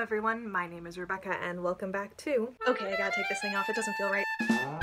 everyone, my name is Rebecca and welcome back to... Okay, I gotta take this thing off, it doesn't feel right.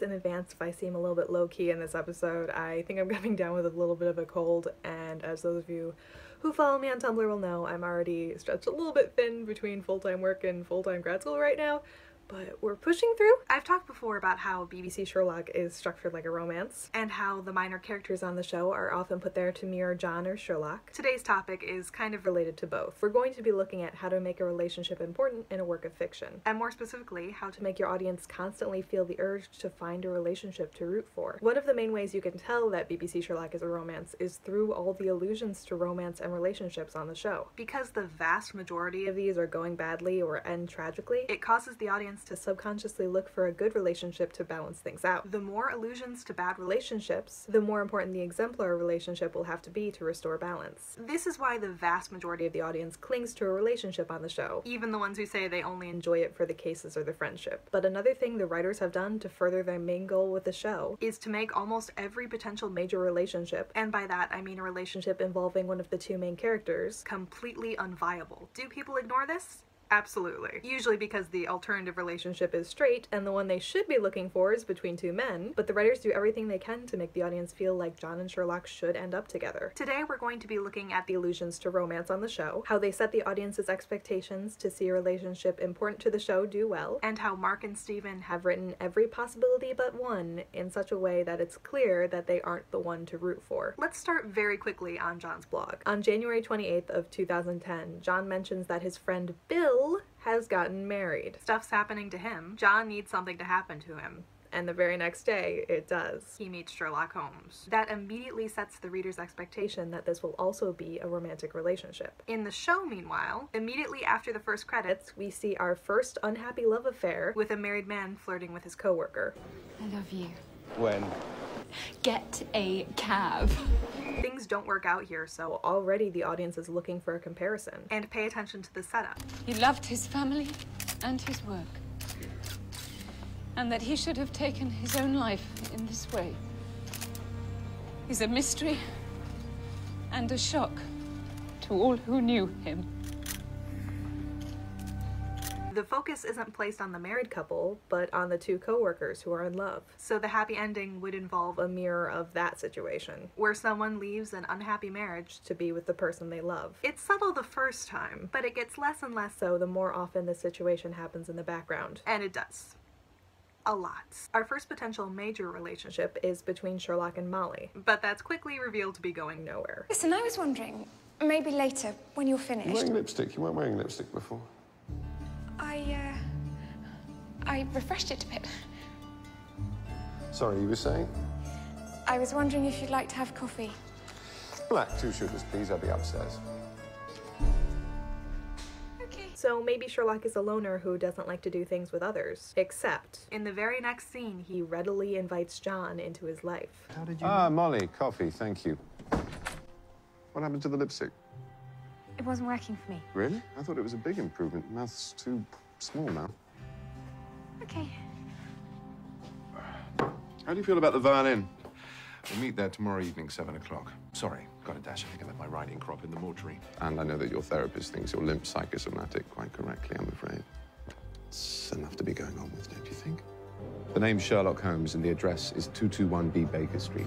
Apologies in advance if I seem a little bit low key in this episode. I think I'm coming down with a little bit of a cold, and as those of you who follow me on Tumblr will know, I'm already stretched a little bit thin between full time work and full time grad school right now but we're pushing through. I've talked before about how BBC Sherlock is structured like a romance, and how the minor characters on the show are often put there to mirror John or Sherlock. Today's topic is kind of related to both. We're going to be looking at how to make a relationship important in a work of fiction, and more specifically, how to make your audience constantly feel the urge to find a relationship to root for. One of the main ways you can tell that BBC Sherlock is a romance is through all the allusions to romance and relationships on the show. Because the vast majority of these are going badly or end tragically, it causes the audience to subconsciously look for a good relationship to balance things out. The more allusions to bad relationships, the more important the exemplar relationship will have to be to restore balance. This is why the vast majority of the audience clings to a relationship on the show, even the ones who say they only enjoy it for the cases or the friendship. But another thing the writers have done to further their main goal with the show is to make almost every potential major relationship, and by that I mean a relationship involving one of the two main characters, completely unviable. Do people ignore this? Absolutely. Usually because the alternative relationship is straight and the one they should be looking for is between two men, but the writers do everything they can to make the audience feel like John and Sherlock should end up together. Today we're going to be looking at the allusions to romance on the show, how they set the audience's expectations to see a relationship important to the show do well, and how Mark and Steven have written every possibility but one in such a way that it's clear that they aren't the one to root for. Let's start very quickly on John's blog. On January 28th of 2010, John mentions that his friend Bill has gotten married. Stuff's happening to him. John needs something to happen to him and the very next day it does. He meets Sherlock Holmes. That immediately sets the reader's expectation that this will also be a romantic relationship. In the show, meanwhile, immediately after the first credits, we see our first unhappy love affair with a married man flirting with his coworker. I love you. When? Get a cab. Things don't work out here, so already the audience is looking for a comparison. And pay attention to the setup. He loved his family and his work. And that he should have taken his own life in this way. He's a mystery and a shock to all who knew him. The focus isn't placed on the married couple, but on the two co-workers who are in love. So the happy ending would involve a mirror of that situation, where someone leaves an unhappy marriage to be with the person they love. It's subtle the first time, but it gets less and less so the more often the situation happens in the background. And it does a lot. Our first potential major relationship is between Sherlock and Molly, but that's quickly revealed to be going nowhere. Listen, I was wondering, maybe later, when you're finished. You're wearing lipstick. You weren't wearing lipstick before. I, uh, I refreshed it a bit. Sorry, you were saying? I was wondering if you'd like to have coffee. Black, two sugars, please. I'll be upstairs. Okay. So maybe Sherlock is a loner who doesn't like to do things with others. Except, in the very next scene, he readily invites John into his life. How did you... Ah, Molly, coffee, thank you. What happened to the lipstick? It wasn't working for me. Really? I thought it was a big improvement. Mouth's too small now. Okay. How do you feel about the violin? We'll meet there tomorrow evening, 7 o'clock. Sorry, got a dash. I think I left my riding crop in the mortuary. And I know that your therapist thinks you're limp psychosomatic quite correctly, I'm afraid. It's enough to be going on with, don't you think? The name's Sherlock Holmes and the address is 221B Baker Street.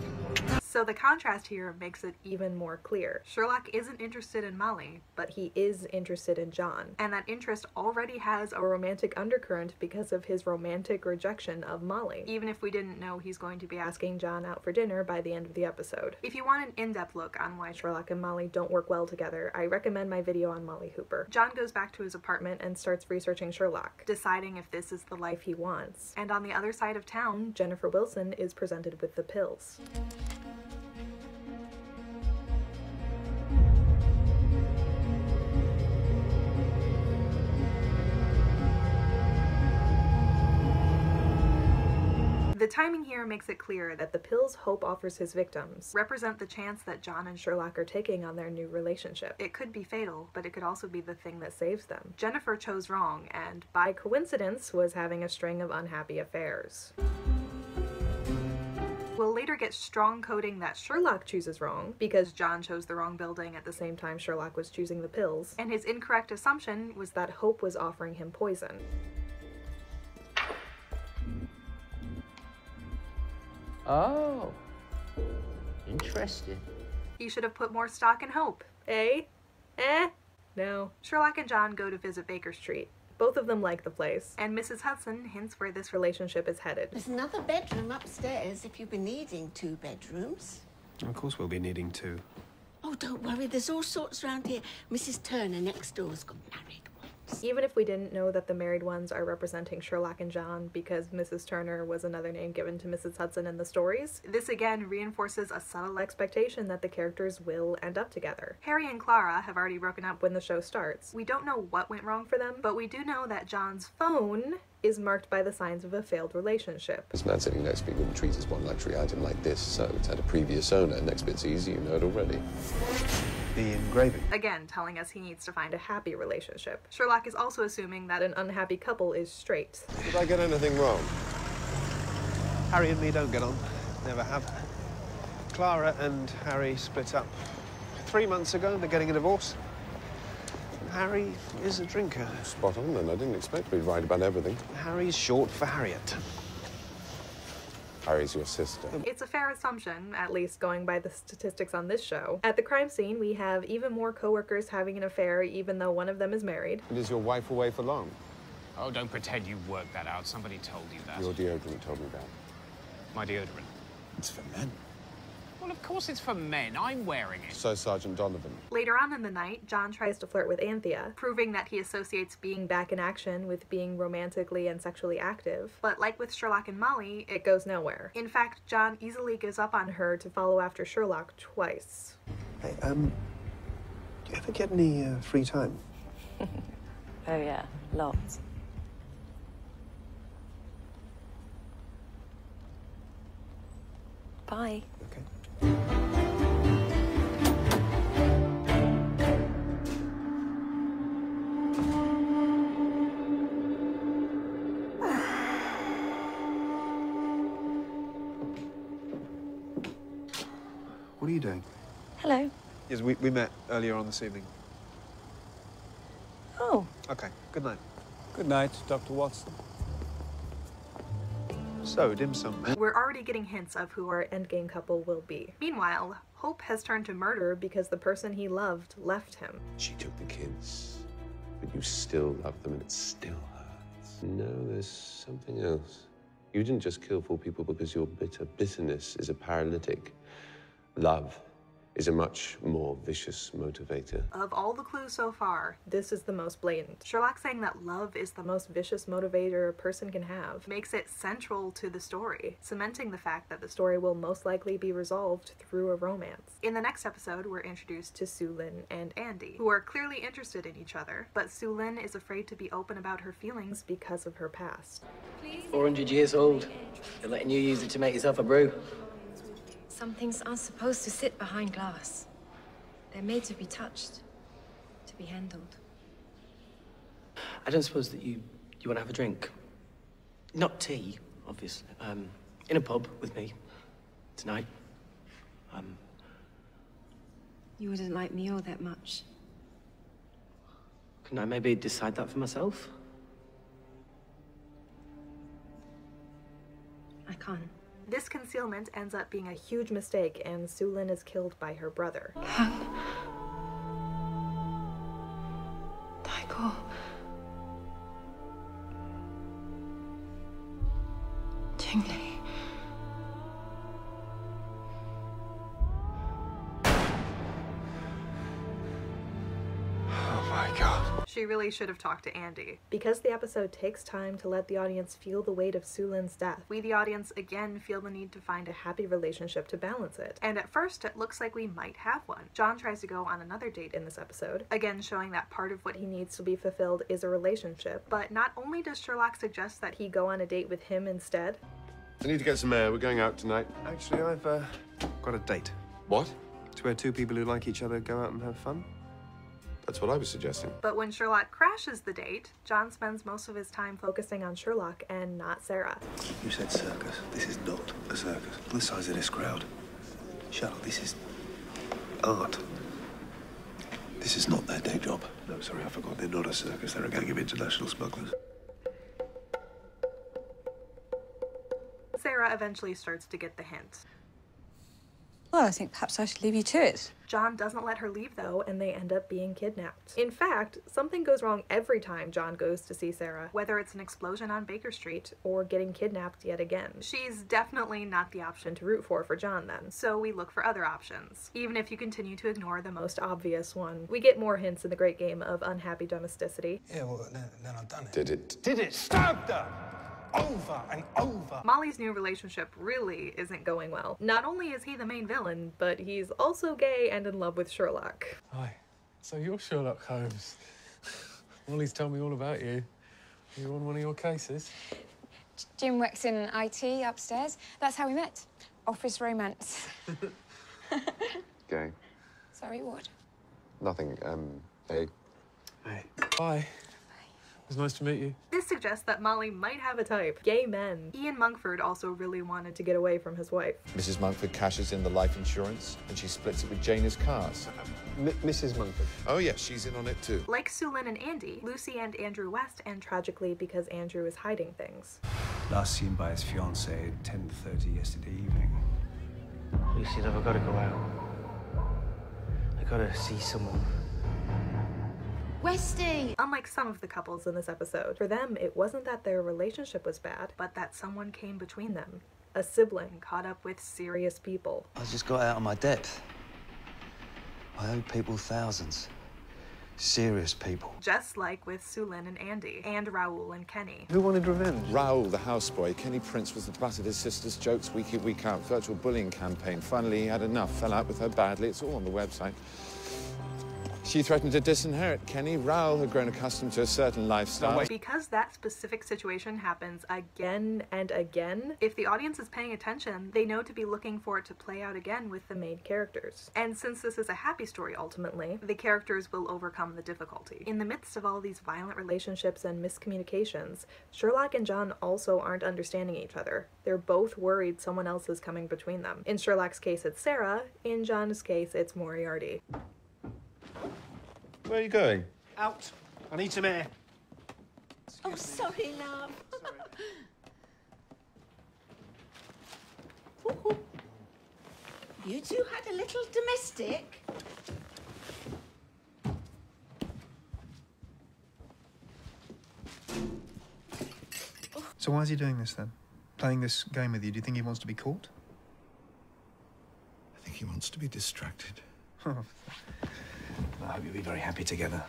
So the contrast here makes it even more clear. Sherlock isn't interested in Molly, but he is interested in John. And that interest already has a romantic undercurrent because of his romantic rejection of Molly, even if we didn't know he's going to be asking John out for dinner by the end of the episode. If you want an in-depth look on why Sherlock and Molly don't work well together, I recommend my video on Molly Hooper. John goes back to his apartment and starts researching Sherlock, deciding if this is the life he wants. And on the other side of town, Jennifer Wilson is presented with the pills. Timing here makes it clear that the pills Hope offers his victims represent the chance that John and Sherlock are taking on their new relationship. It could be fatal, but it could also be the thing that saves them. Jennifer chose wrong, and by coincidence, was having a string of unhappy affairs. We'll later get strong coding that Sherlock chooses wrong because John chose the wrong building at the same time Sherlock was choosing the pills, and his incorrect assumption was that Hope was offering him poison. Oh. Interesting. He should have put more stock in Hope. Eh? Eh? No. Sherlock and John go to visit Baker Street. Both of them like the place, and Mrs. Hudson hints where this relationship is headed. There's another bedroom upstairs if you've been needing two bedrooms. Of course, we'll be needing two. Oh, don't worry, there's all sorts around here. Mrs. Turner next door's got married once. Even if we didn't know that the married ones are representing Sherlock and John because Mrs. Turner was another name given to Mrs. Hudson in the stories, this again reinforces a subtle expectation that the characters will end up together. Harry and Clara have already broken up when the show starts. We don't know what went wrong for them, but we do know that John's phone is marked by the signs of a failed relationship. This man sitting next to me wouldn't treat his one luxury item like this, so it's had a previous owner. Next bit's easy, you know it already. The engraving. Again, telling us he needs to find a happy relationship. Sherlock is also assuming that an unhappy couple is straight. Did I get anything wrong? Harry and me don't get on. Never have. Clara and Harry split up three months ago. They're getting a divorce. Harry is a drinker. Spot on, then. I didn't expect we'd write about everything. Harry's short for Harriet. Harry's your sister. It's a fair assumption, at least going by the statistics on this show. At the crime scene, we have even more coworkers having an affair, even though one of them is married. And is your wife away for long? Oh, don't pretend you worked that out. Somebody told you that. Your deodorant told me that. My deodorant. It's for men. Well, of course it's for men. I'm wearing it. So, Sergeant Donovan. Later on in the night, John tries to flirt with Anthea, proving that he associates being back in action with being romantically and sexually active. But like with Sherlock and Molly, it goes nowhere. In fact, John easily gives up on her to follow after Sherlock twice. Hey, um, do you ever get any uh, free time? Oh, yeah, lots. Bye. Okay. What are you doing? Hello. Yes, we, we met earlier on this evening. Oh, Okay, good night. Good night, Dr. Watson. So, dim sum. We're already getting hints of who our endgame couple will be. Meanwhile, Hope has turned to murder because the person he loved left him. She took the kids, but you still love them and it still hurts. No, there's something else. You didn't just kill four people because you're bitter. Bitterness is a paralytic. Love is a much more vicious motivator. Of all the clues so far, this is the most blatant. Sherlock saying that love is the most vicious motivator a person can have makes it central to the story, cementing the fact that the story will most likely be resolved through a romance. In the next episode, we're introduced to Soo Lin and Andy, who are clearly interested in each other, but Soo Lin is afraid to be open about her feelings because of her past. 400 years old. They're letting you use it to make yourself a brew. Some things aren't supposed to sit behind glass. They're made to be touched, to be handled. I don't suppose that you you want to have a drink. Not tea, obviously. Um, in a pub with me tonight. Um, You wouldn't like me all that much. can I maybe decide that for myself? I can't. This concealment ends up being a huge mistake, and Soo Lin is killed by her brother. She really should have talked to Andy. Because the episode takes time to let the audience feel the weight of Soo Lin's death, we, the audience, again feel the need to find a happy relationship to balance it. And at first, it looks like we might have one. John tries to go on another date in this episode, again showing that part of what he needs to be fulfilled is a relationship. But not only does Sherlock suggest that he go on a date with him instead, I need to get some air. We're going out tonight. Actually, I've uh, got a date. What? It's where two people who like each other go out and have fun. That's what I was suggesting. But when Sherlock crashes the date, John spends most of his time focusing on Sherlock and not Sarah. You said circus. This is not a circus. The size of this crowd. Sherlock, this is art. This is not their day job. No, sorry, I forgot. They're not a circus. They're a gang of international smugglers. Sarah eventually starts to get the hint. Well, I think perhaps I should leave you to it. John doesn't let her leave though, and they end up being kidnapped. In fact, something goes wrong every time John goes to see Sarah, whether it's an explosion on Baker Street or getting kidnapped yet again. She's definitely not the option to root for for John then, so we look for other options, even if you continue to ignore the most obvious one. We get more hints in the great game of unhappy domesticity. Yeah, well, then, then I've done it. Did it? Did it? stop her! Over and over. Molly's new relationship really isn't going well. Not only is he the main villain, but he's also gay and in love with Sherlock. Hi. So you're Sherlock Holmes. Molly's told me all about you. You're on one of your cases. Jim works in IT upstairs. That's how we met. Office romance. Gay. Sorry, what? Nothing. Um, hey. Hey. Bye. It was nice to meet you. This suggests that Molly might have a type gay men. Ian Monkford also really wanted to get away from his wife. Mrs. Monkford cashes in the life insurance and she splits it with Janus Cars. M- Mrs. Monkford. Oh, yes, she's in on it too. Like Soo Lin and Andy, Lucy and Andrew West, and tragically because Andrew is hiding things. Last seen by his fiancée at 10.30 yesterday evening. Lucy, love, I've got to go out. I gotta see someone. Westy! Unlike some of the couples in this episode, for them it wasn't that their relationship was bad, but that someone came between them. A sibling caught up with serious people. I just got out of my depth. I owe people thousands. Serious people. Just like with Soo Lin and Andy, and Raoul and Kenny. Who wanted revenge? Raoul, the houseboy. Kenny Prince was the butt of his sister's jokes week in, week out. Virtual bullying campaign. Finally, he had enough. Fell out with her badly. It's all on the website. She threatened to disinherit Kenny. Raoul had grown accustomed to a certain lifestyle. Because that specific situation happens again and again, if the audience is paying attention, they know to be looking for it to play out again with the main characters. And since this is a happy story ultimately, the characters will overcome the difficulty. In the midst of all these violent relationships and miscommunications, Sherlock and John also aren't understanding each other. They're both worried someone else is coming between them. In Sherlock's case, it's Sarah. In John's case, it's Moriarty. Where are you going? Out. I need some air. Oh, sorry, love. Ooh. You two had a little domestic. So why is he doing this then? Playing this game with you? Do you think he wants to be caught? I think he wants to be distracted. I hope you'll be very happy together.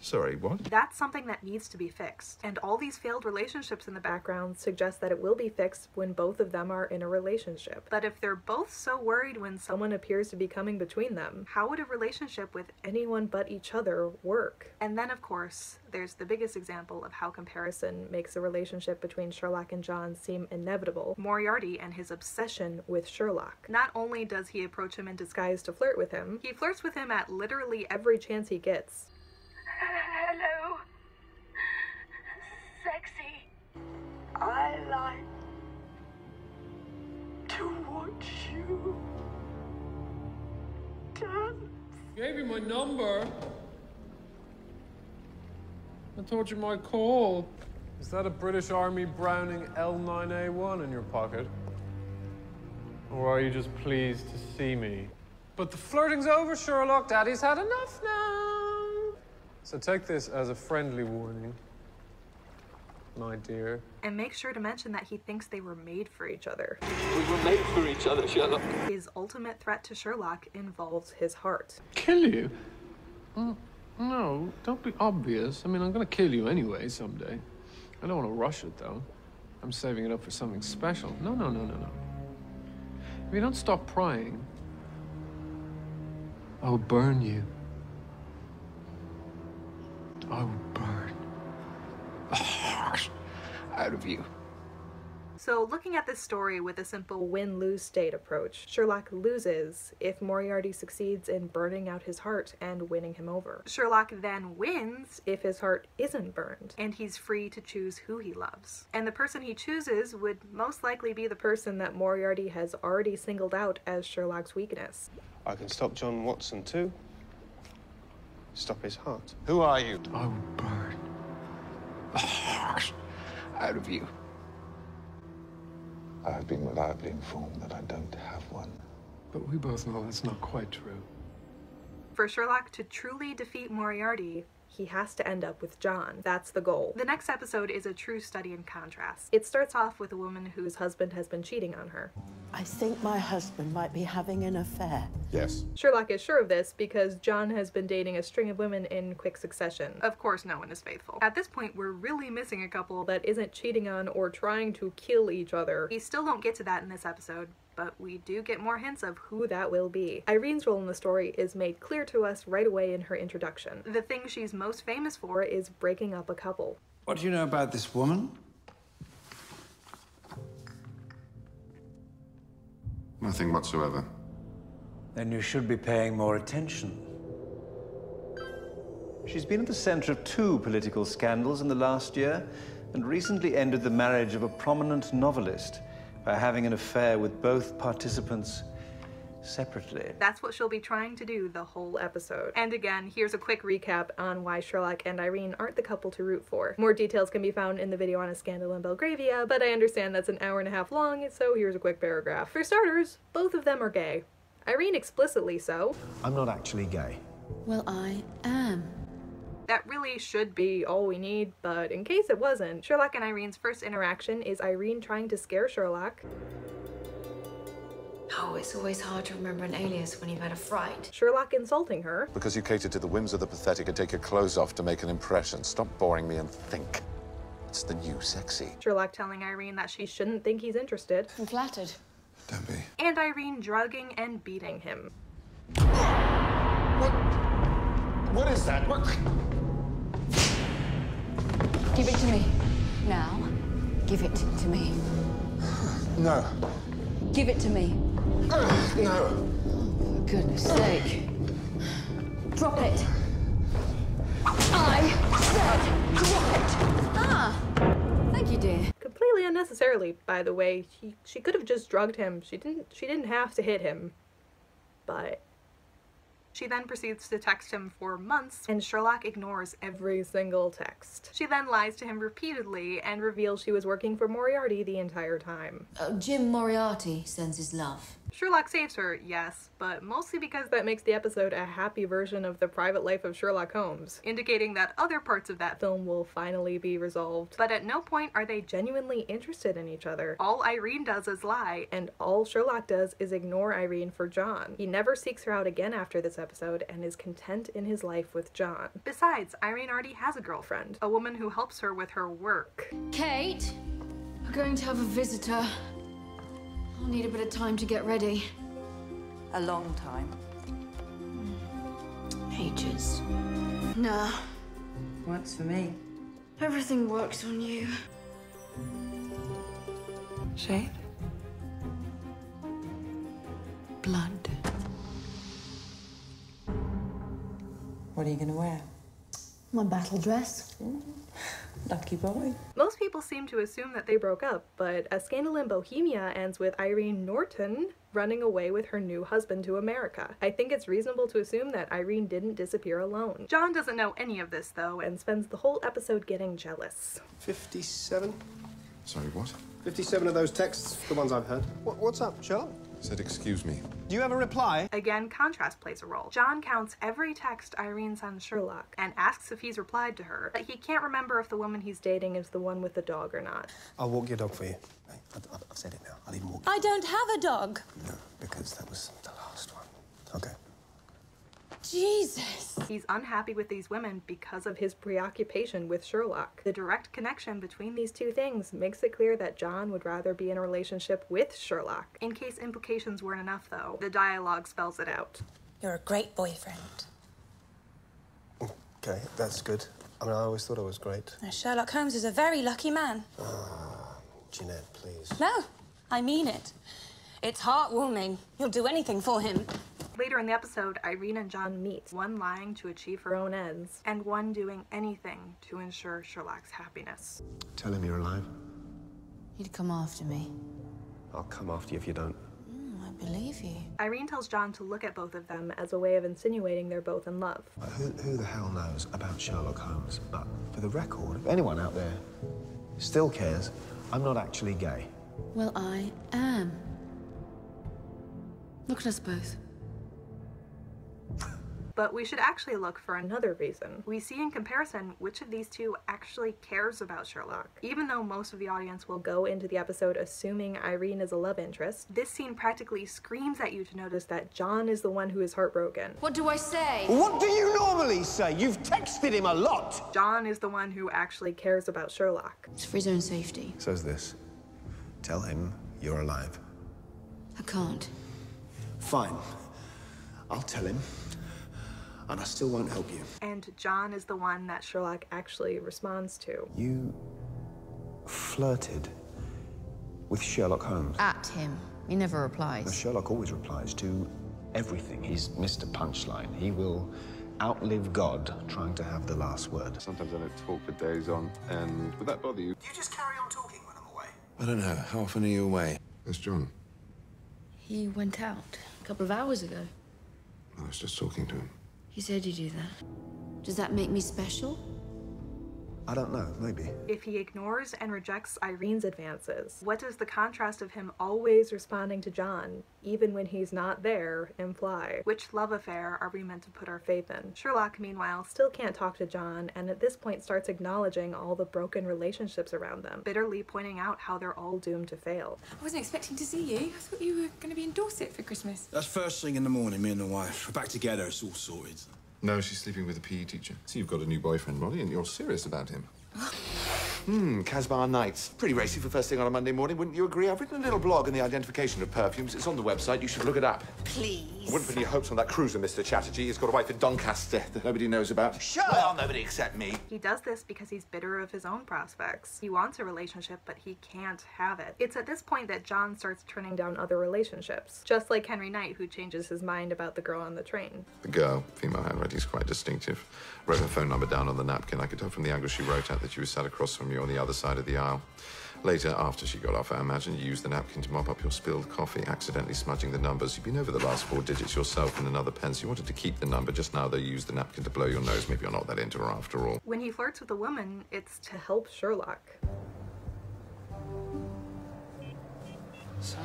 Sorry, what? That's something that needs to be fixed. And all these failed relationships in the background suggest that it will be fixed when both of them are in a relationship. But if they're both so worried when someone appears to be coming between them, how would a relationship with anyone but each other work? And then, of course, there's the biggest example of how comparison makes a relationship between Sherlock and John seem inevitable Moriarty and his obsession with Sherlock. Not only does he approach him in disguise to flirt with him, he flirts with him at literally every chance he gets. I like to watch you dance. Gave you my number. I told you my call. Is that a British Army Browning L9A1 in your pocket? Or are you just pleased to see me? But the flirting's over, Sherlock. Daddy's had enough now. So take this as a friendly warning, my dear. And make sure to mention that he thinks they were made for each other. We were made for each other, Sherlock. His ultimate threat to Sherlock involves his heart. Kill you? Mm, no, don't be obvious. I mean, I'm gonna kill you anyway someday. I don't want to rush it, though. I'm saving it up for something special. No, no, no, no, no. If you don't stop prying, I will burn you. I will burn the heart out of you. So, looking at this story with a simple win lose state approach, Sherlock loses if Moriarty succeeds in burning out his heart and winning him over. Sherlock then wins if his heart isn't burned and he's free to choose who he loves. And the person he chooses would most likely be the person that Moriarty has already singled out as Sherlock's weakness. I can stop John Watson too. Stop his heart. Who are you? I will burn the heart out of you. I have been reliably informed that I don't have one. But we both know that's not quite true. For Sherlock to truly defeat Moriarty, he has to end up with John. That's the goal. The next episode is a true study in contrast. It starts off with a woman whose husband has been cheating on her. I think my husband might be having an affair. Yes. Sherlock is sure of this because John has been dating a string of women in quick succession. Of course, no one is faithful. At this point, we're really missing a couple that isn't cheating on or trying to kill each other. We still don't get to that in this episode, but we do get more hints of who that will be. Irene's role in the story is made clear to us right away in her introduction. The thing she's most famous for is breaking up a couple. What do you know about this woman? Nothing whatsoever. Then you should be paying more attention. She's been at the center of two political scandals in the last year and recently ended the marriage of a prominent novelist by having an affair with both participants separately. That's what she'll be trying to do the whole episode. And again, here's a quick recap on why Sherlock and Irene aren't the couple to root for. More details can be found in the video on a scandal in Belgravia, but I understand that's an hour and a half long, so here's a quick paragraph. For starters, both of them are gay. Irene explicitly so. I'm not actually gay. Well, I am. That really should be all we need, but in case it wasn't, Sherlock and Irene's first interaction is Irene trying to scare Sherlock. Oh, it's always hard to remember an alias when you've had a fright. Sherlock insulting her. Because you cater to the whims of the pathetic and take your clothes off to make an impression. Stop boring me and think. It's the new sexy. Sherlock telling Irene that she shouldn't think he's interested. I'm flattered. Don't be. And Irene drugging and beating him. What? What is that? What? Give it to me. Now. Give it to me. No. Give it to me. No. For goodness sake. Drop it. I said drop it. Ah. Thank you, dear. Completely unnecessarily, by the way. She she could have just drugged him. She didn't she didn't have to hit him. But she then proceeds to text him for months, and Sherlock ignores every single text. She then lies to him repeatedly and reveals she was working for Moriarty the entire time. Uh, Jim Moriarty sends his love. Sherlock saves her, yes, but mostly because that makes the episode a happy version of the private life of Sherlock Holmes, indicating that other parts of that film will finally be resolved. But at no point are they genuinely interested in each other. All Irene does is lie, and all Sherlock does is ignore Irene for John. He never seeks her out again after this episode and is content in his life with John. Besides, Irene already has a girlfriend, a woman who helps her with her work. Kate, we're going to have a visitor. I'll need a bit of time to get ready. A long time. Ages. Nah, Works for me. everything works on you. Shade? Blood. What are you going to wear? My battle dress. Mm. Lucky boy. Most people seem to assume that they broke up, but A Scandal in Bohemia ends with Irene Norton running away with her new husband to America. I think it's reasonable to assume that Irene didn't disappear alone. John doesn't know any of this though, and spends the whole episode getting jealous. 57? Sorry, what? 57 of those texts, the ones I've heard. What, what's up, Sherlock? Said excuse me. Do you have a reply? Again, contrast plays a role. John counts every text Irene sends Sherlock and asks if he's replied to her, but he can't remember if the woman he's dating is the one with the dog or not. I'll walk your dog for you. I've, I've- I've said it now. I'll even walk I don't have a dog. No, because that was the last one. Okay. Jesus! He's unhappy with these women because of his preoccupation with Sherlock. The direct connection between these two things makes it clear that John would rather be in a relationship with Sherlock. In case implications weren't enough, though, the dialogue spells it out. You're a great boyfriend. Okay, that's good. I mean, I always thought I was great. Now, Sherlock Holmes is a very lucky man. Ah, Jeanette, please. No, I mean it. It's heartwarming. You'll do anything for him. Later in the episode, Irene and John meet, one lying to achieve her own ends, and one doing anything to ensure Sherlock's happiness. Tell him you're alive. He'd come after me. I'll come after you if you don't. Mm, I believe you. Irene tells John to look at both of them as a way of insinuating they're both in love. Uh, Who, who the hell knows about Sherlock Holmes? But for the record, if anyone out there still cares, I'm not actually gay. Well, I am. Look at us both. But we should actually look for another reason. We see in comparison which of these two actually cares about Sherlock. Even though most of the audience will go into the episode assuming Irene is a love interest, this scene practically screams at you to notice that John is the one who is heartbroken. What do I say? What do you normally say? You've texted him a lot. John is the one who actually cares about Sherlock. It's for his own safety. Says this. Tell him you're alive. I can't. Fine. I'll tell him. And I still won't help you. And John is the one that Sherlock actually responds to. You flirted with Sherlock Holmes. At him. He never Now, replies. Sherlock always replies to everything. He's Mr. Punchline. He will outlive God trying to have the last word. Sometimes I don't talk for days on, and would that bother you? You just carry on talking when I'm away. I don't know. How often are you away? That's John. He went out a couple of hours ago. I was just talking to him. He said you do that. Does that make me special? I don't know, maybe. If he ignores and rejects Irene's advances, what does the contrast of him always responding to John, even when he's not there, imply? Which love affair are we meant to put our faith in? Sherlock, meanwhile, still can't talk to John, and at this point starts acknowledging all the broken relationships around them, bitterly pointing out how they're all doomed to fail. I wasn't expecting to see you. I thought you were going to be in Dorset for Christmas. That's first thing in the morning, me and the wife. We're back together, it's all sorted. No, she's sleeping with a PE teacher. So you've got a new boyfriend, Molly, and you're serious about him. Hmm, Casbah Nights. Pretty racy for first thing on a Monday morning, wouldn't you agree? I've written a little blog on the identification of perfumes. It's on the website. You should look it up. Please. I wouldn't put any hopes on that cruiser, Mr. Chatterjee. He's got a wife in Doncaster that nobody knows about. Sure, well, nobody except me. He does this because he's bitter of his own prospects. He wants a relationship, but he can't have it. It's at this point that John starts turning down other relationships, just like Henry Knight, who changes his mind about the girl on the train. The girl, female handwriting is quite distinctive. Wrote her phone number down on the napkin. I could tell from the angle she wrote at that she was sat across from you on the other side of the aisle. Later, after she got off, I imagine you used the napkin to mop up your spilled coffee, accidentally smudging the numbers. You've been over the last four digits yourself and another pen, so you wanted to keep the number. Just now, they used the napkin to blow your nose. Maybe you're not that into her after all. When he flirts with a woman, it's to help Sherlock. Son?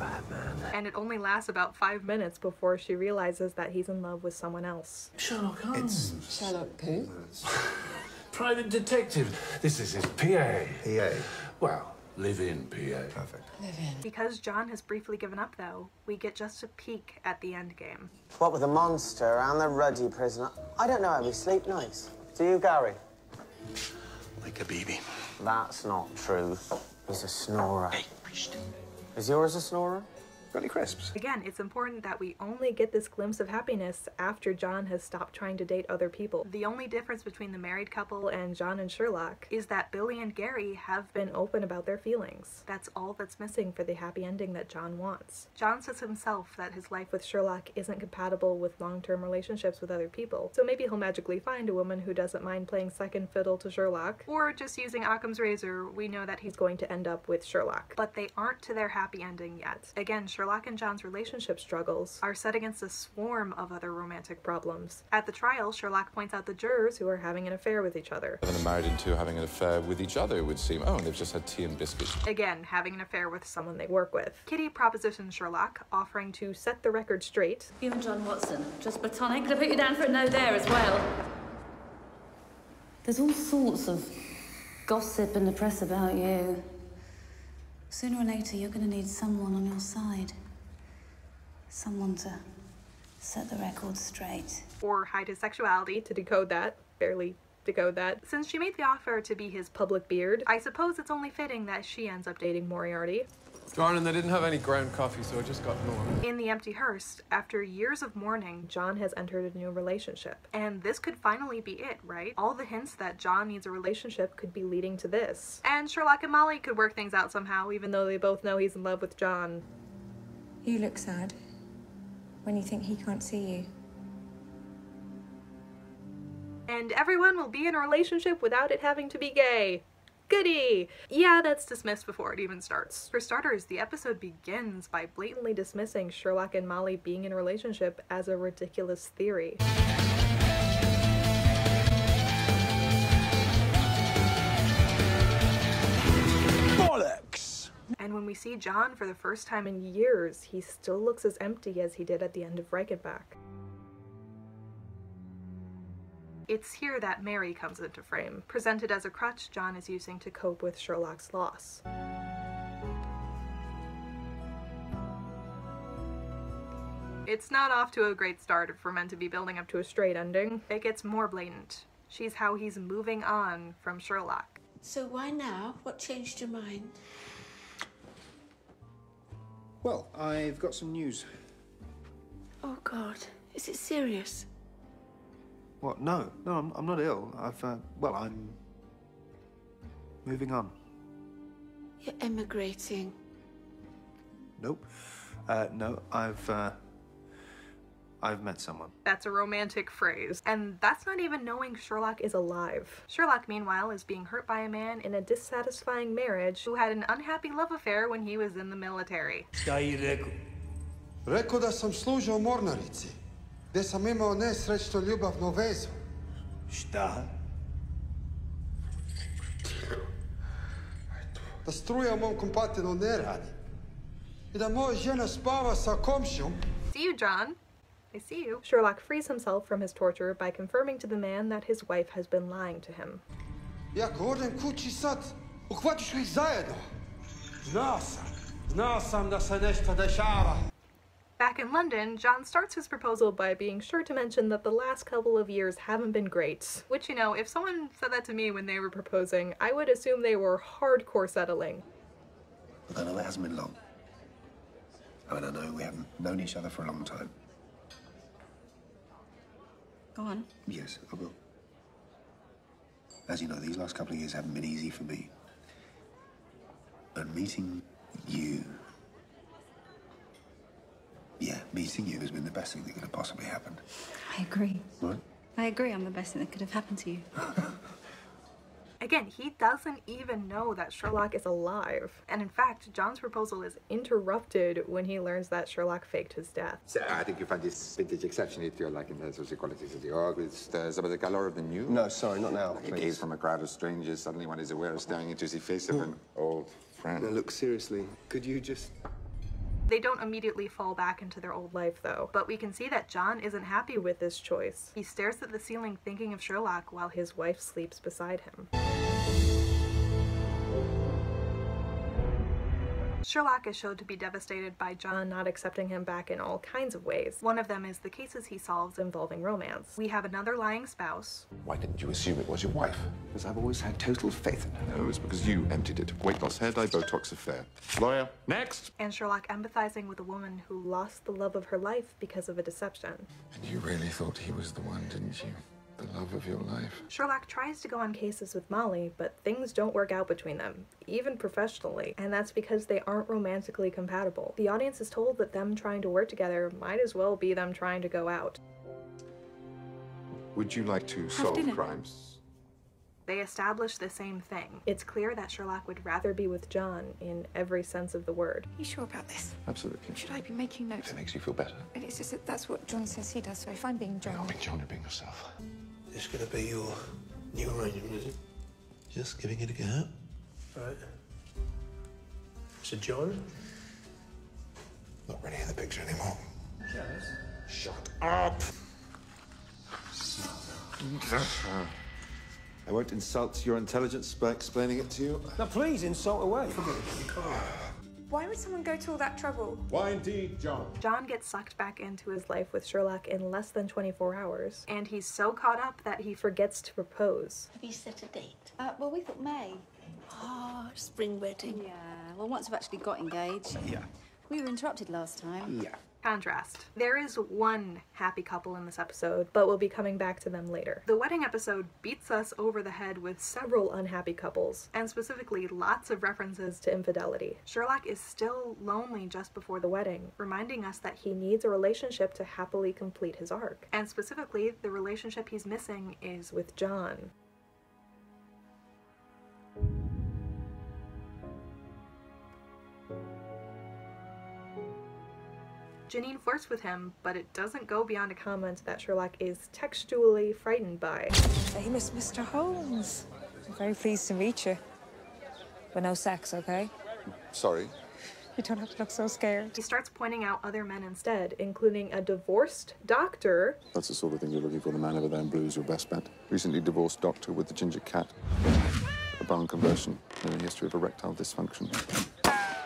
Oh, you're a bad man. And it only lasts about five minutes before she realizes that he's in love with someone else. Sherlock Holmes. Sherlock who? Private detective. This is his PA. PA. Well, live-in PA. Perfect. Live in. Because John has briefly given up, though, we get just a peek at the end game. What with the monster and the ruddy prisoner, I don't know how we sleep nice. Do you, Gary? Like a baby. That's not true. He's a snorer. Is yours a snorer? Crisps? Again, it's important that we only get this glimpse of happiness after John has stopped trying to date other people. The only difference between the married couple and John and Sherlock is that Billy and Gary have been open about their feelings. That's all that's missing for the happy ending that John wants. John says himself that his life with Sherlock isn't compatible with long term relationships with other people, so maybe he'll magically find a woman who doesn't mind playing second fiddle to Sherlock, or just using Occam's razor, we know that he's going to end up with Sherlock. But they aren't to their happy ending yet. Again, Sherlock and John's relationship struggles are set against a swarm of other romantic problems. At the trial, Sherlock points out the jurors who are having an affair with each other. Seven are married into having an affair with each other, it would seem. Oh, and they've just had tea and biscuits. Again, having an affair with someone they work with. Kitty propositions Sherlock, offering to set the record straight. You and John Watson, just platonic. Could I put you down for a no there as well? There's all sorts of gossip in the press about you. Sooner or later, you're going to need someone on your side. Someone to set the record straight. Or hide his sexuality to decode that Barely decode that. Since she made the offer to be his public beard, I suppose it's only fitting that she ends up dating Moriarty. Darn, and they didn't have any ground coffee, so I just got Norm. In The Empty Hearse, after years of mourning, John has entered a new relationship. And this could finally be it, right? All the hints that John needs a relationship could be leading to this. And Sherlock and Molly could work things out somehow, even though they both know he's in love with John. You look sad when you think he can't see you. And everyone will be in a relationship without it having to be gay. Goody! Yeah, that's dismissed before it even starts. For starters, the episode begins by blatantly dismissing Sherlock and Molly being in a relationship as a ridiculous theory. Bollocks! And when we see John for the first time in years, he still looks as empty as he did at the end of Reichenbach. It's here that Mary comes into frame. Presented as a crutch John is using to cope with Sherlock's loss. It's not off to a great start for we're to be building up to a straight ending. It gets more blatant. She's how he's moving on from Sherlock. So why now? What changed your mind? Well, I've got some news. Oh, God. Is it serious? What? No, no, I'm, I'm not ill. I've, uh, well, I'm moving on. You're emigrating. Nope. Uh, no, I've, uh, I've met someone. That's a romantic phrase. And that's not even knowing Sherlock is alive. Sherlock, meanwhile, is being hurt by a man in a dissatisfying marriage who had an unhappy love affair when he was in the military. Šta i rekao? Rekao da sam služio u mornarici, gdje sam imao nesrećnu ljubavnu vezu. Šta? Da struja u mom kompatinu ne radi. I da moja žena spava sa komšijom. See you, John. I see you. Sherlock frees himself from his torture by confirming to the man that his wife has been lying to him. I ako odem kući sad, uhvatit ću ih zajedno. Znao sam, znao sam da se nešto dešava. Back in London, John starts his proposal by being sure to mention that the last couple of years haven't been great. Which, you know, if someone said that to me when they were proposing, I would assume they were hardcore settling. I know it hasn't been long. I mean, I know we haven't known each other for a long time. Go on. Yes, I will. As you know, these last couple of years haven't been easy for me. And meeting you. Yeah, meeting you has been the best thing that could have possibly happened. I agree. What? I agree. I'm the best thing that could have happened to you. Again, he doesn't even know that Sherlock is alive. And in fact, John's proposal is interrupted when he learns that Sherlock faked his death. So I think you find this vintage exception if you're like in the social qualities of the org with uh, some of the color of the new. No, sorry, not now. Like a gaze from a crowd of strangers. Suddenly one is aware of staring into the face of an old friend. No, look, seriously, could you just. They don't immediately fall back into their old life, though. But we can see that John isn't happy with this choice. He stares at the ceiling thinking of Sherlock while his wife sleeps beside him. Sherlock is showed to be devastated by John not accepting him back in all kinds of ways. One of them is the cases he solves involving romance. We have another lying spouse. Why didn't you assume it was your wife? Because I've always had total faith in her. No, it was because you emptied it. Weight loss, hair dye, Botox affair. Lawyer, next. And Sherlock empathizing with a woman who lost the love of her life because of a deception. And you really thought he was the one, didn't you? The love of your life. Sherlock tries to go on cases with Molly, but things don't work out between them, even professionally, and that's because they aren't romantically compatible. The audience is told that them trying to work together might as well be them trying to go out. Would you like to solve dinner. crimes? They establish the same thing. It's clear that Sherlock would rather be with John in every sense of the word. Are you sure about this? Absolutely. Should I be making notes? If it makes you feel better. But it's just that that's what John says he does, so if I'm being John. You're being John, you're being yourself. This gonna be your new arrangement, is it? Just giving it a go. Right. So, John? Not really in the picture anymore. Shut up! I won't insult your intelligence by explaining it to you. Now, please insult away. Why would someone go to all that trouble? Why indeed, John? John gets sucked back into his life with Sherlock in less than 24 hours, and he's so caught up that he forgets to propose. Have you set a date? Uh, well, we thought May. Oh, spring wedding. Yeah, well, once we've actually got engaged. Yeah. We were interrupted last time. Yeah. Contrast. There is one happy couple in this episode, but we'll be coming back to them later. The wedding episode beats us over the head with several unhappy couples, and specifically lots of references to infidelity. Sherlock is still lonely just before the wedding, reminding us that he needs a relationship to happily complete his arc. And specifically, the relationship he's missing is with John. Janine flirts with him, but it doesn't go beyond a comment that Sherlock is textually frightened by. Famous Mr. Holmes. I'm very pleased to meet you. But no sex, okay? Sorry. You don't have to look so scared. He starts pointing out other men instead, including a divorced doctor. That's the sort of thing you're looking for. The man over there in blue is your best bet. Recently divorced doctor with the ginger cat. A bone conversion and a history of erectile dysfunction.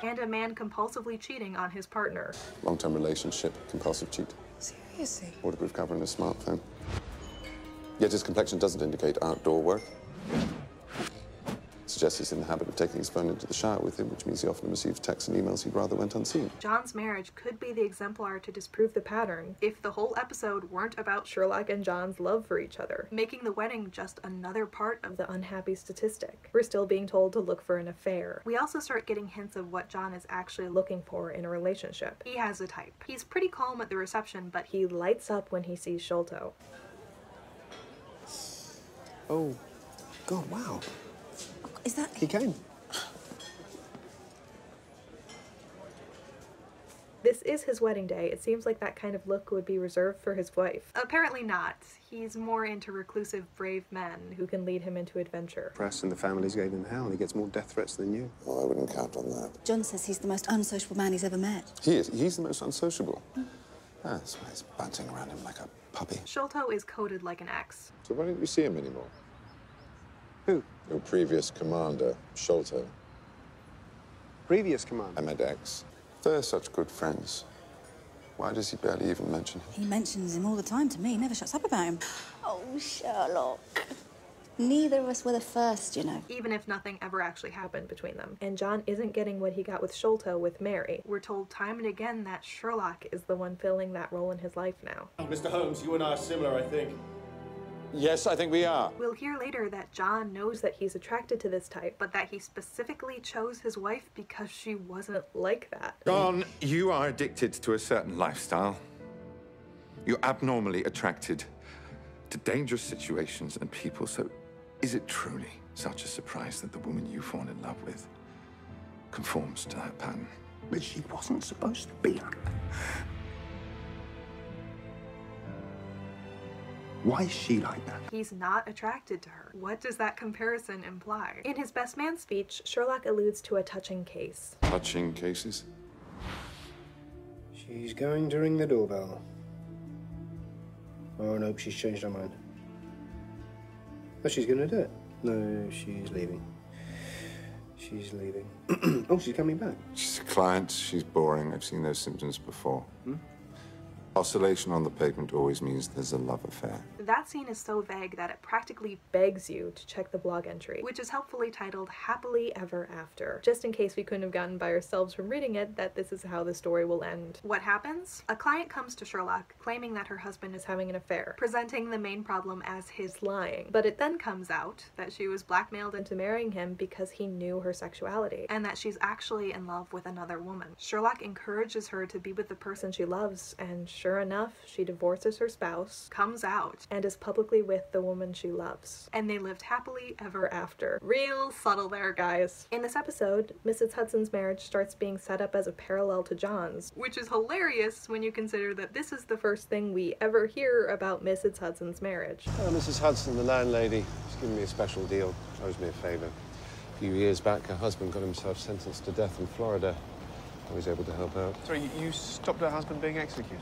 And a man compulsively cheating on his partner. Long-term relationship, compulsive cheat. Seriously? Waterproof cover and a smartphone. Yet his complexion doesn't indicate outdoor work. Suggests he's in the habit of taking his phone into the shower with him, which means he often receives texts and emails he'd rather went unseen. John's marriage could be the exemplar to disprove the pattern if the whole episode weren't about Sherlock and John's love for each other, making the wedding just another part of the unhappy statistic. We're still being told to look for an affair. We also start getting hints of what John is actually looking for in a relationship. He has a type. He's pretty calm at the reception, but he lights up when he sees Sholto. Oh, God, wow. Is that. He came. This is his wedding day. It seems like that kind of look would be reserved for his wife. Apparently not. He's more into reclusive, brave men who can lead him into adventure. Press and the families gave him hell. He gets more death threats than you. Well, I wouldn't count on that. John says he's the most unsociable man he's ever met. He is. He's the most unsociable. Ah, that's why he's bouncing around him like a puppy. Sholto is coded like an X. So why don't you see him anymore? Who? Your previous commander, Sholto. Previous commander? I meant X. They're such good friends. Why does he barely even mention him? He mentions him all the time to me. He never shuts up about him. Oh, Sherlock. Neither of us were the first, you know. Even if nothing ever actually happened between them. And John isn't getting what he got with Sholto with Mary. We're told time and again that Sherlock is the one filling that role in his life now. Mr. Holmes, you and I are similar, I think. Yes, I think we are. We'll hear later that John knows that he's attracted to this type, but that he specifically chose his wife because she wasn't like that. John, you are addicted to a certain lifestyle. You're abnormally attracted to dangerous situations and people, so is it truly such a surprise that the woman you fall in love with conforms to that pattern? But she wasn't supposed to be like that. Why is she like that? He's not attracted to her. What does that comparison imply? In his best man speech, Sherlock alludes to a touching case. Touching cases? She's going to ring the doorbell. Oh, no, she's changed her mind. But she's going to do it. No, she's leaving. She's leaving. oh, she's coming back. She's a client. She's boring. I've seen those symptoms before. Hmm? Oscillation on the pavement always means there's a love affair. That scene is so vague that it practically begs you to check the blog entry, which is helpfully titled Happily Ever After, just in case we couldn't have gotten by ourselves from reading it that this is how the story will end. What happens? A client comes to Sherlock claiming that her husband is having an affair, presenting the main problem as his lying. But it then comes out that she was blackmailed into marrying him because he knew her sexuality, and that she's actually in love with another woman. Sherlock encourages her to be with the person she loves, and sure enough, she divorces her spouse, comes out, and is publicly with the woman she loves. And they lived happily ever after. Real subtle there, guys. In this episode, Mrs. Hudson's marriage starts being set up as a parallel to John's, which is hilarious when you consider that this is the first thing we ever hear about Mrs. Hudson's marriage. Uh, oh, Mrs. Hudson, the landlady, she's given me a special deal. Owes me a favor. A few years back, her husband got himself sentenced to death in Florida. I was able to help out. Sorry, you- you stopped her husband being executed?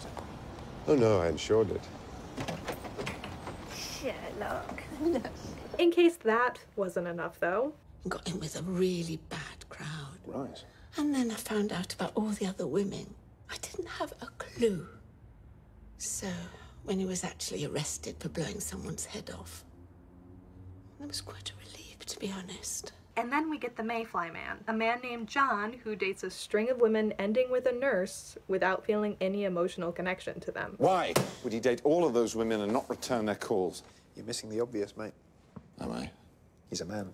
Oh, no, I ensured it. Sherlock. In case that wasn't enough, though, Got in with a really bad crowd. Right. And then I found out about all the other women. I didn't have a clue. So, when he was actually arrested for blowing someone's head off, it was quite a relief, to be honest. And then we get the Mayfly Man, a man named John who dates a string of women ending with a nurse without feeling any emotional connection to them. Why would he date all of those women and not return their calls? You're missing the obvious, mate. Am I? He's a man.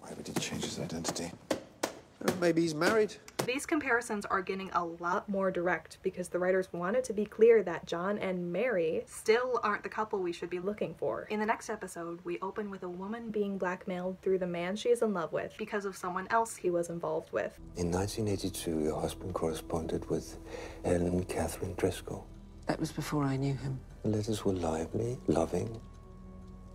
Why would he change his identity? Well, maybe he's married. These comparisons are getting a lot more direct because the writers wanted to be clear that John and Mary still aren't the couple we should be looking for. In the next episode, we open with a woman being blackmailed through the man she is in love with because of someone else he was involved with. In 1982, your husband corresponded with Ellen Catherine Driscoll. That was before I knew him. The letters were lively, loving,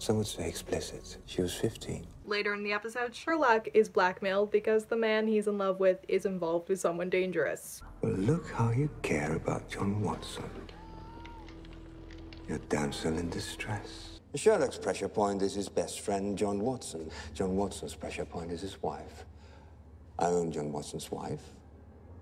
some would say explicit. She was 15. Later in the episode, Sherlock is blackmailed because the man he's in love with is involved with someone dangerous. Well, look how you care about John Watson. Your damsel in distress. Sherlock's pressure point is his best friend, John Watson. John Watson's pressure point is his wife. I own John Watson's wife.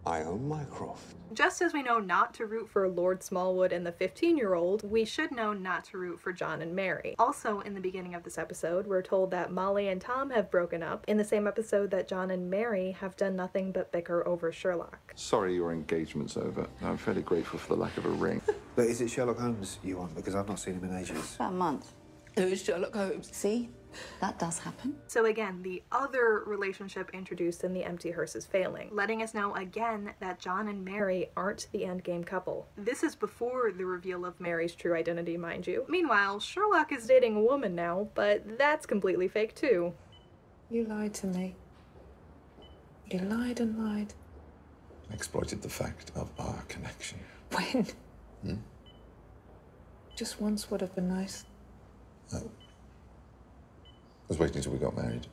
I own Mycroft. Just as we know not to root for Lord Smallwood and the 15 year old, we should know not to root for John and Mary. Also, in the beginning of this episode, we're told that Molly and Tom have broken up in the same episode that John and Mary have done nothing but bicker over Sherlock. Sorry your engagement's over. I'm fairly grateful for the lack of a ring. But is it Sherlock Holmes you want? Because I've not seen him in ages. About a month. Who's Sherlock Holmes? See? That does happen. So again, the other relationship introduced in the Empty Hearse is failing, letting us know again that John and Mary aren't the endgame couple. This is before the reveal of Mary's true identity, mind you. Meanwhile, Sherlock is dating a woman now, but that's completely fake too. You lied to me. You lied and lied. Exploited the fact of our connection. When? Hmm? Just once would have been nice. I was waiting until we got married.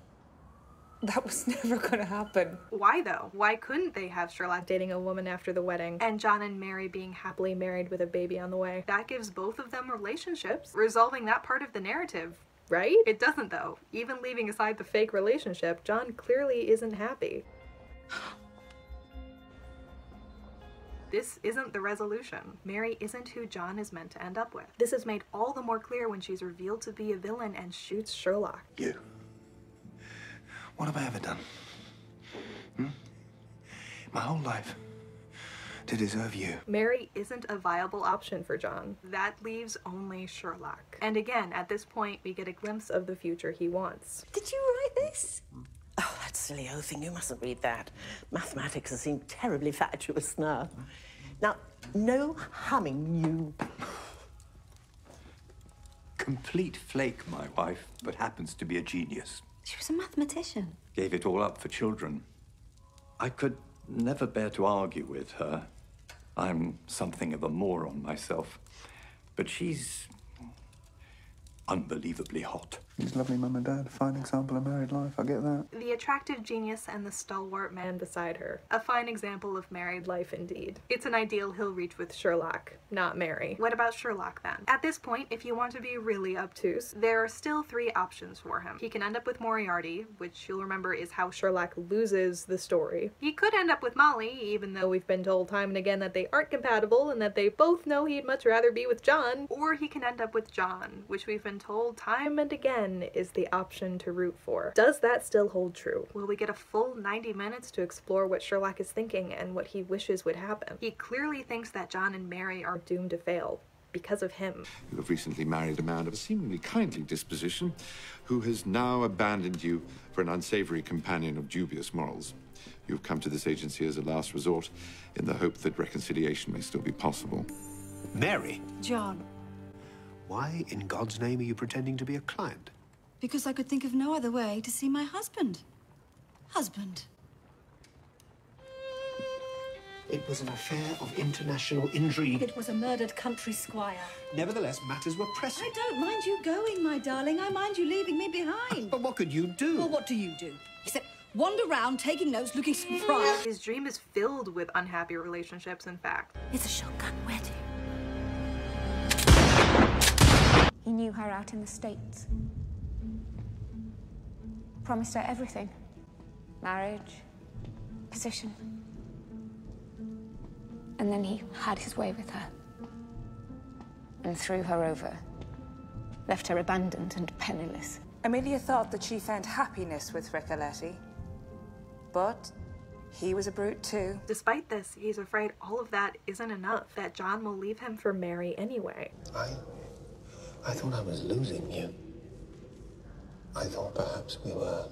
That was never gonna happen. Why though? Why couldn't they have Sherlock dating a woman after the wedding and John and Mary being happily married with a baby on the way? That gives both of them relationships, resolving that part of the narrative. Right? It doesn't though. Even leaving aside the fake relationship, John clearly isn't happy. This isn't the resolution. Mary isn't who John is meant to end up with. This is made all the more clear when she's revealed to be a villain and shoots Sherlock. You. What have I ever done? Hmm? My whole life to deserve you. Mary isn't a viable option for John. That leaves only Sherlock. And again, at this point, we get a glimpse of the future he wants. Did you write this? Oh, that silly old thing. You mustn't read that. Mathematics has seemed terribly fatuous now. Now, no humming, you. Complete flake, my wife, but happens to be a genius. She was a mathematician. Gave it all up for children. I could never bear to argue with her. I'm something of a moron myself. But she's unbelievably hot. He's lovely mum and dad. Fine example of married life. I get that. The attractive genius and the stalwart man beside her. A fine example of married life indeed. It's an ideal he'll reach with Sherlock, not Mary. What about Sherlock then? At this point, if you want to be really obtuse, there are still three options for him. He can end up with Moriarty, which you'll remember is how Sherlock loses the story. He could end up with Molly, even though we've been told time and again that they aren't compatible and that they both know he'd much rather be with John. Or he can end up with John, which we've been told time and again is the option to root for. Does that still hold true? Will we get a full 90 minutes to explore what Sherlock is thinking and what he wishes would happen? He clearly thinks that John and Mary are doomed to fail because of him. You have recently married a man of a seemingly kindly disposition who has now abandoned you for an unsavory companion of dubious morals. You've come to this agency as a last resort in the hope that reconciliation may still be possible. Mary, John, why in God's name are you pretending to be a client? Because I could think of no other way to see my husband. Husband. It was an affair of international intrigue. It was a murdered country squire. Nevertheless, matters were pressing. I don't mind you going, my darling. I mind you leaving me behind. But what could you do? Well, what do you do? Except wander around taking notes, looking surprised. His dream is filled with unhappy relationships, in fact. It's a shotgun wedding. He knew her out in the States. Promised her everything marriage, position. And then he had his way with her. And threw her over. Left her abandoned and penniless. Emelia thought that she found happiness with Ricoletti. But he was a brute too. Despite this, he's afraid all of that isn't enough, that John will leave him for Mary anyway. I. I thought I was losing you. I thought perhaps we were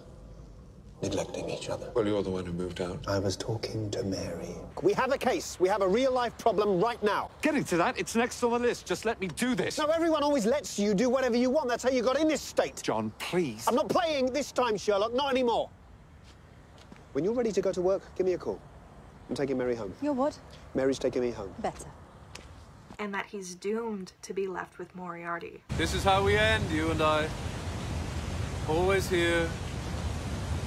neglecting each other. Well, you're the one who moved out. I was talking to Mary. We have a case. We have a real life problem right now. Getting to that, it's next on the list. Just let me do this. Now, everyone always lets you do whatever you want. That's how you got in this state. John, please. I'm not playing this time, Sherlock. Not anymore. When you're ready to go to work, give me a call. I'm taking Mary home. You're what? Mary's taking me home. Better. And that he's doomed to be left with Moriarty. This is how we end, you and I. Always here.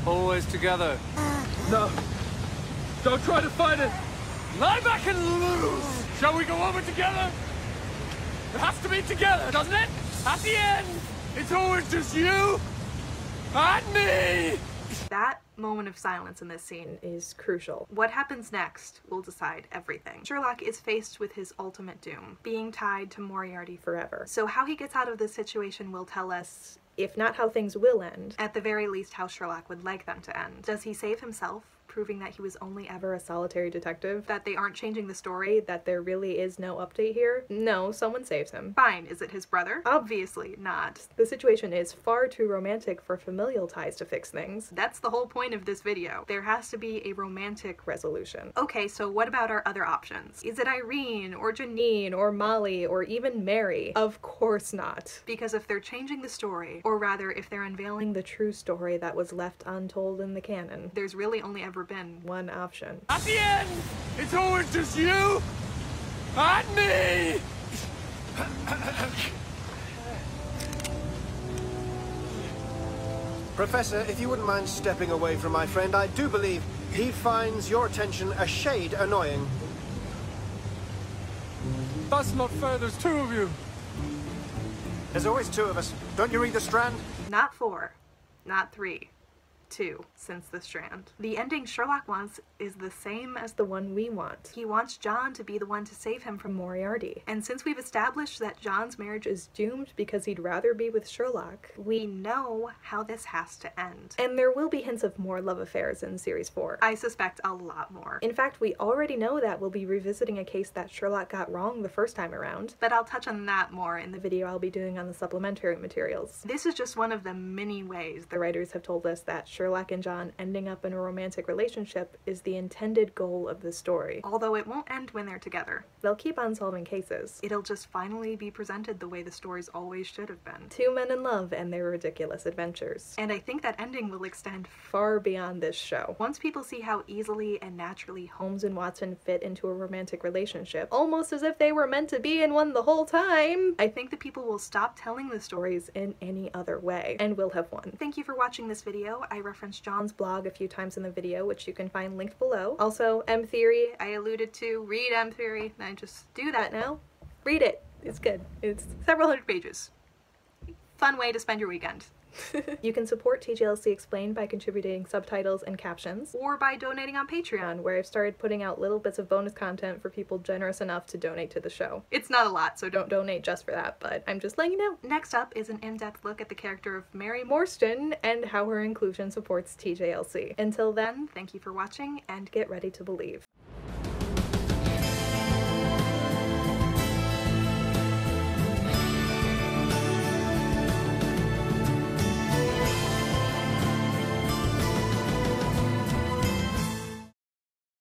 Always together. No. Don't try to fight it. Lie back and lose. Shall we go over together? It has to be together, doesn't it? At the end, it's always just you and me. That moment of silence in this scene is crucial. What happens next will decide everything. Sherlock is faced with his ultimate doom, being tied to Moriarty forever. So how he gets out of this situation will tell us if not how things will end, at the very least how Sherlock would like them to end. Does he save himself? Proving that he was only ever a solitary detective, that they aren't changing the story, that there really is no update here. No, someone saves him. Fine, is it his brother? Obviously not. The situation is far too romantic for familial ties to fix things. That's the whole point of this video. There has to be a romantic resolution. Okay, so what about our other options? Is it Irene, or Janine, or Molly, or even Mary? Of course not. Because if they're changing the story, or rather if they're unveiling the true story that was left untold in the canon, there's really only ever been one option. At the end, it's always just you and me. Professor, if you wouldn't mind stepping away from my friend, I do believe he finds your attention a shade annoying. That's not fair, there's two of you. There's always two of us. Don't you read the Strand? Not four, not three, two, since the Strand. The ending Sherlock wants is the same as the one we want. He wants John to be the one to save him from Moriarty. And since we've established that John's marriage is doomed because he'd rather be with Sherlock, we know how this has to end. And there will be hints of more love affairs in Series 4. I suspect a lot more. In fact, we already know that we'll be revisiting a case that Sherlock got wrong the first time around, but I'll touch on that more in the video I'll be doing on the supplementary materials. This is just one of the many ways the writers have told us that Sherlock and John ending up in a romantic relationship is the intended goal of the story. Although it won't end when they're together. They'll keep on solving cases. It'll just finally be presented the way the stories always should have been. Two men in love and their ridiculous adventures. And I think that ending will extend far beyond this show. Once people see how easily and naturally Holmes and Watson fit into a romantic relationship, almost as if they were meant to be in one the whole time, I think that people will stop telling the stories in any other way, and we'll have won. Thank you for watching this video. I referenced Blog a few times in the video, which you can find linked below. Also, M Theory, I alluded to. Read M Theory. I just do that now. Read it. It's good. It's several hundred pages. Fun way to spend your weekend. you can support TJLC Explained by contributing subtitles and captions, or by donating on Patreon, where I've started putting out little bits of bonus content for people generous enough to donate to the show. It's not a lot, so don't donate just for that, but I'm just letting you know. Next up is an in-depth look at the character of Mary Morstan and how her inclusion supports TJLC. Until then, thank you for watching, and get ready to believe.